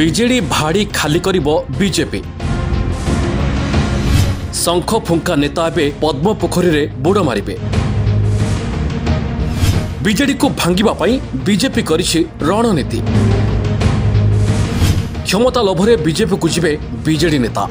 BJD ଭାଡ଼ି ଖାଲି କରିବ BJP. ଶଙ୍ଖ ଫୁଙ୍କା ନେତା ଏବେ ପଦ୍ମ ପୋଖରୀରେ ବୁଡ଼ ମାରିବେ। ବିଜେଡିକୁ ଭାଙ୍ଗିବା ପାଇଁ ବିଜେପି କରିଛି ରଣନୀତି। କ୍ଷମତା ଲୋଭରେ ବିଜେପିକୁ ଯିବେ ବିଜେଡି ନେତା।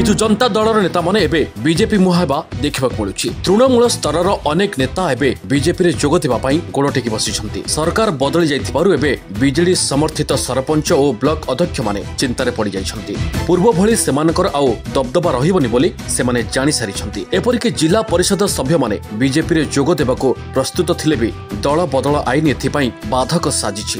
ବିଜୁ ଜନତା ଦଳର ନେତାମାନେ ଏବେ ବିଜେପି ମୁହାଁ ହେବା ଦେଖିବାକୁ ମିଳୁଛି ତୃଣମୂଳ ସ୍ତରର ଅନେକ ନେତା ଏବେ ବିଜେପିରେ ଯୋଗ ଦେବା ପାଇଁ ଗୋଡ଼ ଟେକି ବସିଛନ୍ତି ସରକାର ବଦଳି ଯାଇଥିବାରୁ ଏବେ ବିଜେଡି ସମର୍ଥିତ ସରପଞ୍ଚ ଓ ବ୍ଲକ ଅଧ୍ୟକ୍ଷମାନେ ଚିନ୍ତାରେ ପଡ଼ିଯାଇଛନ୍ତି ପୂର୍ବ ଭଳି ସେମାନଙ୍କର ଆଉ ଦବଦବା ରହିବନି ବୋଲି ସେମାନେ ଜାଣିସାରିଛନ୍ତି ଏପରିକି ଜିଲ୍ଲା ପରିଷଦ ସଭ୍ୟମାନେ ବିଜେପିରେ ଯୋଗ ଦେବାକୁ ପ୍ରସ୍ତୁତ ଥିଲେ ବି ଦଳ ବଦଳ ଆଇନ ଏଥିପାଇଁ ବାଧକ ସାଜିଛି।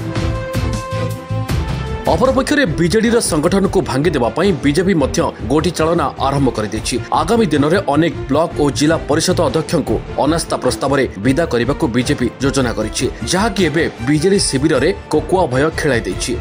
ଅପରପକ୍ଷରେ ବିଜେଡିର ସଂଗଠନକୁ ଭାଙ୍ଗି ଦେବା ପାଇଁ ବିଜେପି ମଧ୍ୟ ଗୋଟି ଚାଳନା ଆରମ୍ଭ କରିଦେଇଛି। ଆଗାମୀ ଦିନରେ ଅନେକ ବ୍ଲକ ଓ ଜିଲ୍ଲା ପରିଷଦ ଅଧ୍ୟକ୍ଷଙ୍କୁ ଅନାସ୍ଥା ପ୍ରସ୍ତାବରେ ବିଦା କରିବାକୁ ବିଜେପି ଯୋଜନା କରିଛି। ଯାହାକି ଏବେ ବିଜେଡି ଶିବିରରେ କୋକୁଆ ଭୟ ଖେଳାଇ ଦେଇଛି।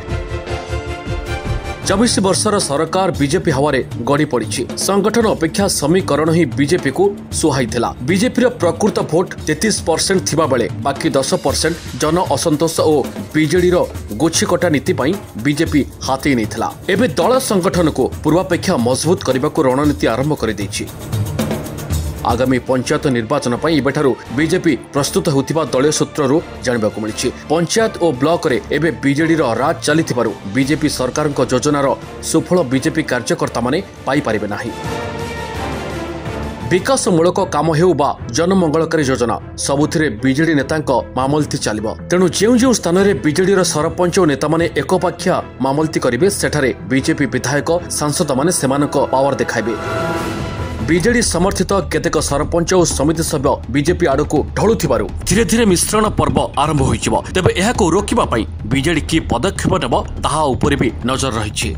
ଚବିଶ ବର୍ଷର ସରକାର ବିଜେପି ହାୱାରେ ଗଡ଼ି ପଡ଼ିଛି ସଂଗଠନ ଅପେକ୍ଷା ସମୀକରଣ ହିଁ ବିଜେପିକୁ ସୁହାଇଥିଲା ବିଜେପିର ପ୍ରକୃତ ଭୋଟ୍ ତେତିଶ ପରସେଣ୍ଟ ଥିବାବେଳେ ବାକି ଦଶ ପରସେଣ୍ଟ ଜନ ଅସନ୍ତୋଷ ଓ ବିଜେଡିର ଗୋଛିକଟା ନୀତି ପାଇଁ ବିଜେପି ହାତେଇ ନେଇଥିଲା ଏବେ ଦଳ ସଂଗଠନକୁ ପୂର୍ବାପେକ୍ଷା ମଜବୁତ କରିବାକୁ ରଣନୀତି ଆରମ୍ଭ କରିଦେଇଛି ଆଗାମୀ ପଞ୍ଚାୟତ ନିର୍ବାଚନ ପାଇଁ ଏବେଠାରୁ ବିଜେପି ପ୍ରସ୍ତୁତ ହେଉଥିବା ଦଳୀୟ ସୂତ୍ରରୁ ଜାଣିବାକୁ ମିଳିଛି ପଞ୍ଚାୟତ ଓ ବ୍ଲକରେ ଏବେ ବିଜେଡିର ରାଜ ଚାଲିଥିବାରୁ ବିଜେପି ସରକାରଙ୍କ ଯୋଜନାର ସୁଫଳ ବିଜେପି କାର୍ଯ୍ୟକର୍ତ୍ତାମାନେ ପାଇପାରିବେ ନାହିଁ। ବିକାଶମୂଳକ କାମ ହେଉ ବା ଜନମଙ୍ଗଳକାରୀ ଯୋଜନା ସବୁଥିରେ ବିଜେଡି ନେତାଙ୍କ ମାମଲତି ଚାଲିବ। ତେଣୁ ଯେଉଁ ଯେଉଁ ସ୍ଥାନରେ ବିଜେଡିର ସରପଞ୍ଚ ଓ ନେତାମାନେ ଏକପାଖିଆ ମାମଲତି କରିବେ ସେଠାରେ ବିଜେପି ବିଧାୟକ ସାଂସଦମାନେ ସେମାନଙ୍କ ପାୱାର ଦେଖାଇବେ। ବିଜେଡି ସମର୍ଥିତ କେତେକ ସରପଞ୍ଚ ଓ ସମିତି ସଭ୍ୟ ବିଜେପି ଆଡ଼କୁ ଢଳୁଥିବାରୁ ଧୀରେ ଧୀରେ ମିଶ୍ରଣ ପର୍ବ ଆରମ୍ଭ ହୋଇଯିବ। ତେବେ ଏହାକୁ ରୋକିବା ପାଇଁ ବିଜେଡି କି ପଦକ୍ଷେପ ନେବ ତାହା ଉପରେ ବି ନଜର ରହିଛି।